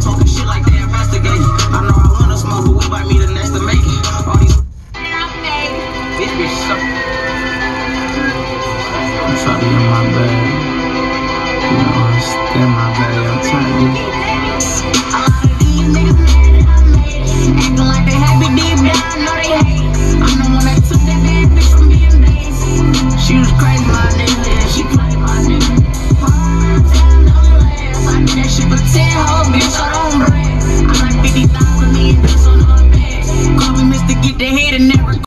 Talking shit like they investigate. I know I wanna smoke, but we might be the next to make it. All these this bitch so. I'm trying to get my bag. You know, I stand my Ten homies bitch, I don't rest. Like 50,000 million, that's on her back. Call me Mr. Get the head and